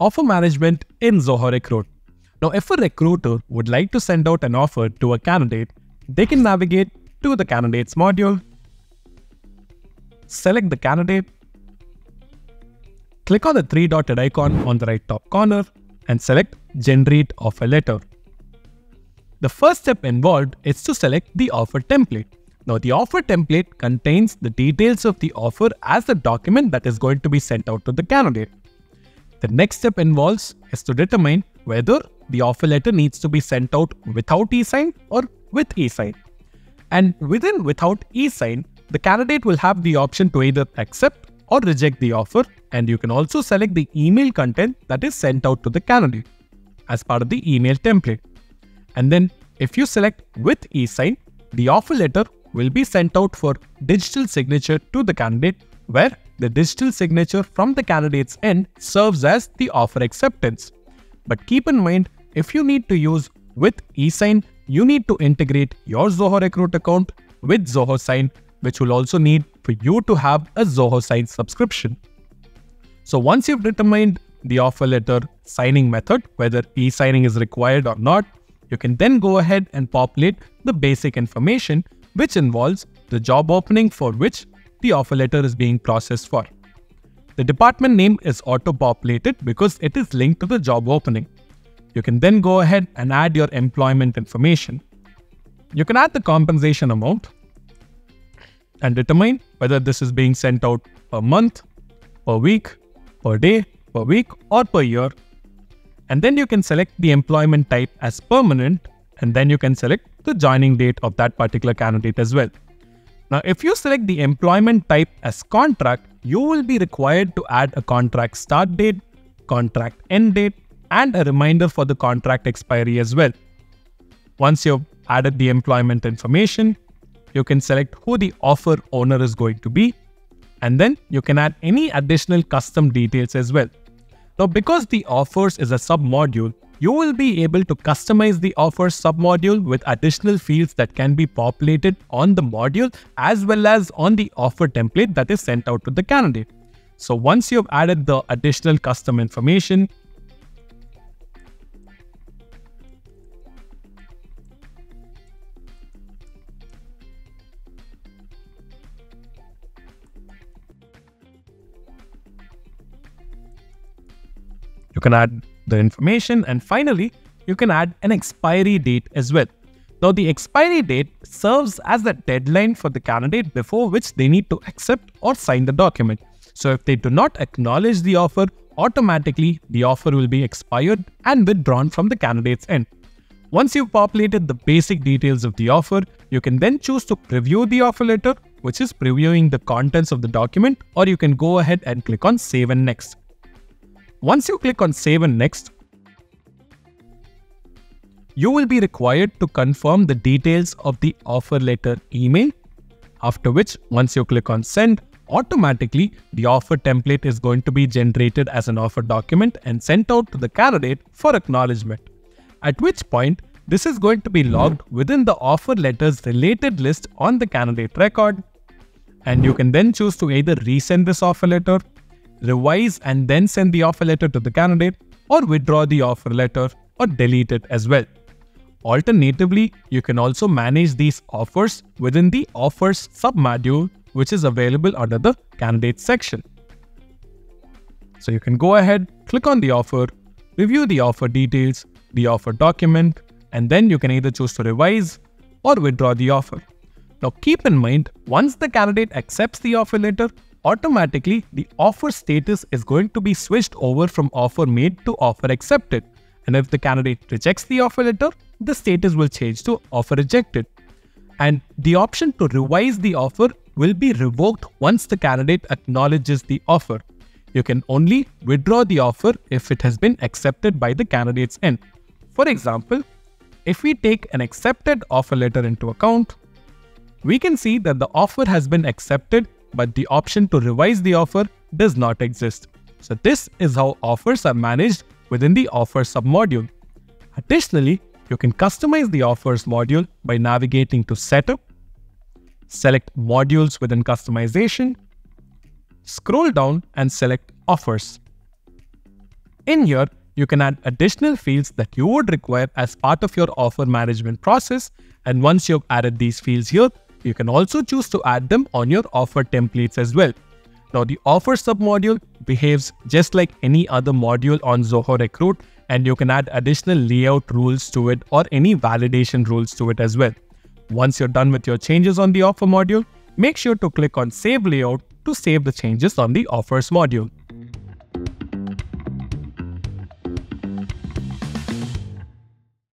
offer management in Zoho Recruit. Now, if a recruiter would like to send out an offer to a candidate, they can navigate to the candidates module, select the candidate, click on the three dotted icon on the right top corner and select generate offer letter. The first step involved is to select the offer template. Now the offer template contains the details of the offer as the document that is going to be sent out to the candidate. The next step involves is to determine whether the offer letter needs to be sent out without e-sign or with e-sign. And within without e-sign, the candidate will have the option to either accept or reject the offer and you can also select the email content that is sent out to the candidate as part of the email template. And then if you select with e-sign, the offer letter will be sent out for digital signature to the candidate where the digital signature from the candidate's end serves as the offer acceptance. But keep in mind, if you need to use with eSign, you need to integrate your Zoho Recruit account with Zoho Sign, which will also need for you to have a Zoho Sign subscription. So once you've determined the offer letter signing method, whether e-signing is required or not, you can then go ahead and populate the basic information which involves the job opening for which the offer letter is being processed for. The department name is auto-populated because it is linked to the job opening. You can then go ahead and add your employment information. You can add the compensation amount and determine whether this is being sent out per month, per week, per day, per week or per year. And then you can select the employment type as permanent and then you can select the joining date of that particular candidate as well. Now, if you select the employment type as contract, you will be required to add a contract start date, contract end date, and a reminder for the contract expiry as well. Once you've added the employment information, you can select who the offer owner is going to be, and then you can add any additional custom details as well. Now, because the offers is a sub-module, you will be able to customize the offers sub-module with additional fields that can be populated on the module as well as on the offer template that is sent out to the candidate. So once you've added the additional custom information, You can add the information and finally, you can add an expiry date as well. Now, the expiry date serves as the deadline for the candidate before which they need to accept or sign the document. So, if they do not acknowledge the offer, automatically the offer will be expired and withdrawn from the candidate's end. Once you've populated the basic details of the offer, you can then choose to preview the offer letter, which is previewing the contents of the document, or you can go ahead and click on Save and Next. Once you click on Save and Next, you will be required to confirm the details of the offer letter email, after which once you click on Send, automatically the offer template is going to be generated as an offer document and sent out to the candidate for acknowledgement. At which point, this is going to be logged within the offer letters related list on the candidate record. And you can then choose to either resend this offer letter revise and then send the offer letter to the candidate or withdraw the offer letter or delete it as well. Alternatively, you can also manage these offers within the offers submodule which is available under the candidate section. So you can go ahead, click on the offer, review the offer details, the offer document, and then you can either choose to revise or withdraw the offer. Now keep in mind, once the candidate accepts the offer letter, automatically the offer status is going to be switched over from offer made to offer accepted. And if the candidate rejects the offer letter, the status will change to offer rejected. And the option to revise the offer will be revoked once the candidate acknowledges the offer. You can only withdraw the offer if it has been accepted by the candidate's end. For example, if we take an accepted offer letter into account, we can see that the offer has been accepted but the option to revise the offer does not exist. So this is how offers are managed within the offer submodule. Additionally, you can customize the offers module by navigating to setup, select modules within customization, scroll down and select offers. In here, you can add additional fields that you would require as part of your offer management process. And once you've added these fields here, you can also choose to add them on your offer templates as well. Now the offer submodule behaves just like any other module on Zoho Recruit and you can add additional layout rules to it or any validation rules to it as well. Once you're done with your changes on the offer module, make sure to click on Save Layout to save the changes on the offers module.